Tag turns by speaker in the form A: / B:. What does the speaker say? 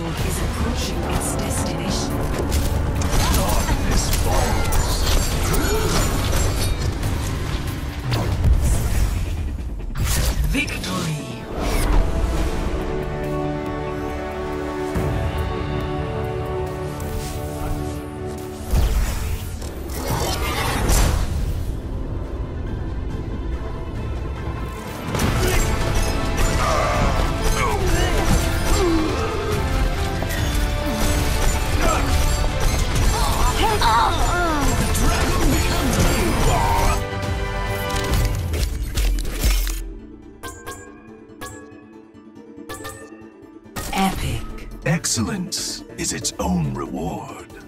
A: shield is approaching its destination.
B: Darkness falls.
A: Victory! Epic.
B: Excellence is its own reward.